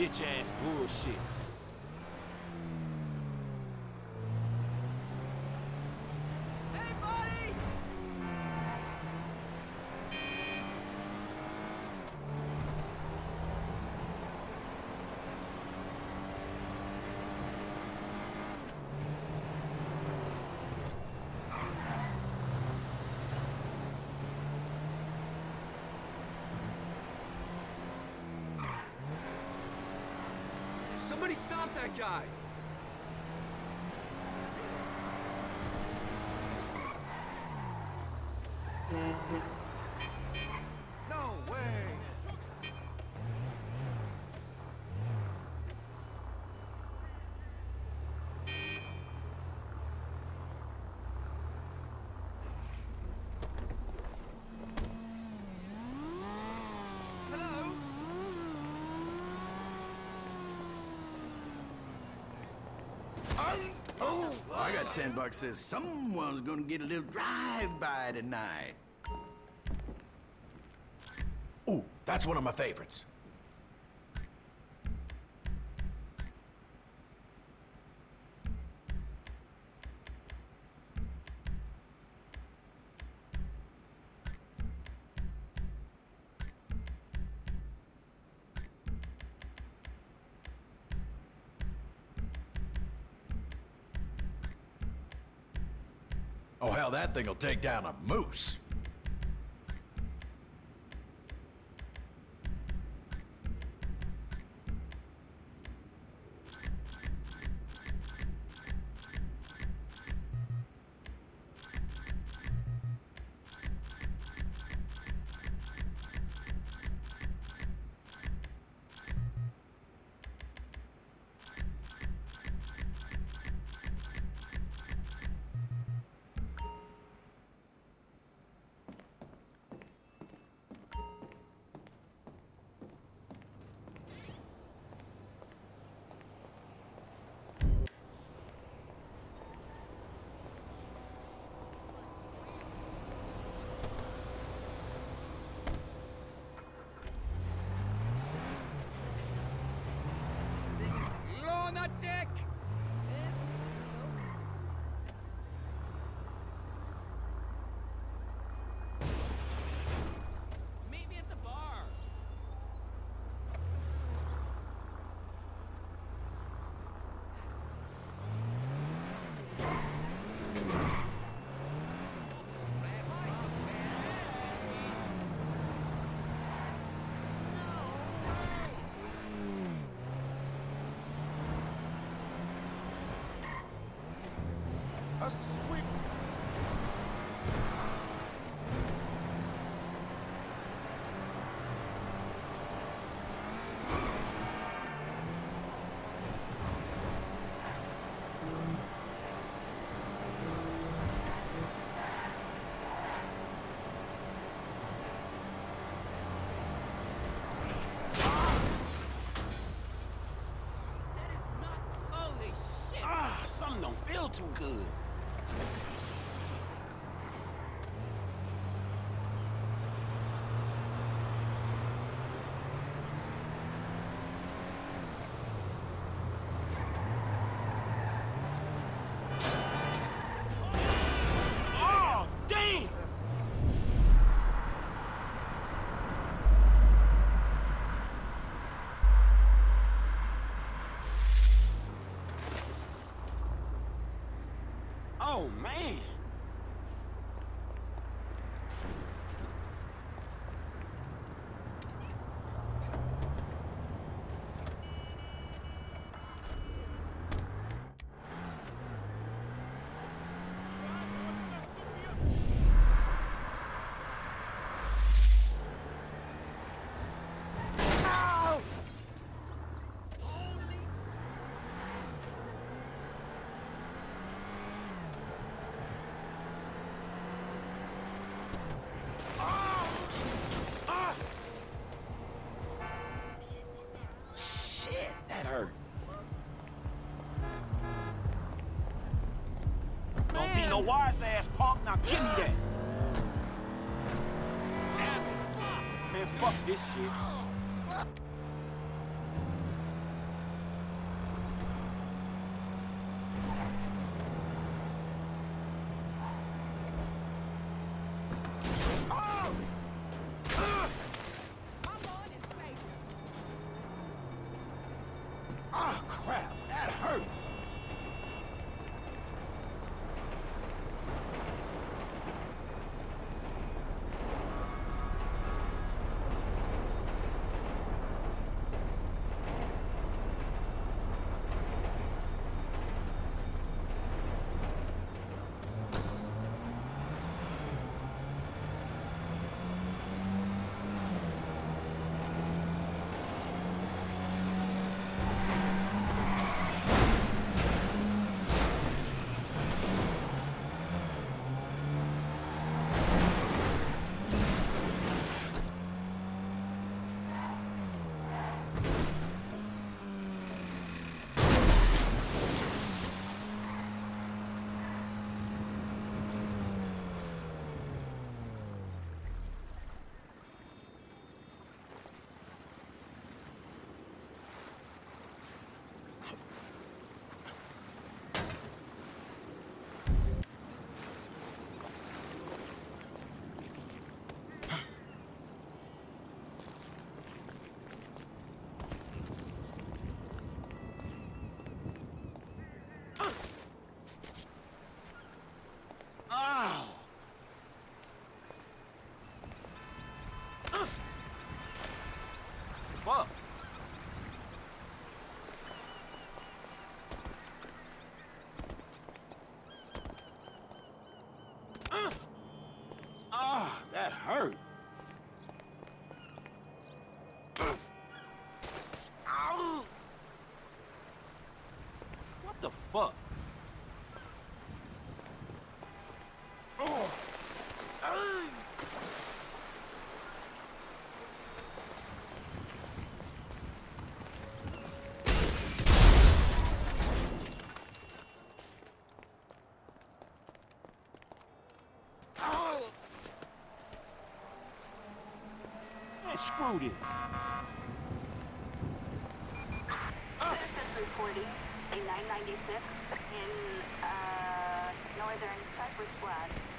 bitch-ass bullshit. Somebody stop that guy! No Oh, I got ten bucks. Says someone's gonna get a little drive-by tonight. Ooh, that's one of my favorites. Oh, hell, that thing'll take down a moose. Oh, man. Don't no wise ass punk. Now give me that. Man, fuck this shit. Fuck. Screw this. Citizens reporting a 996 in uh, northern Cypress Flat.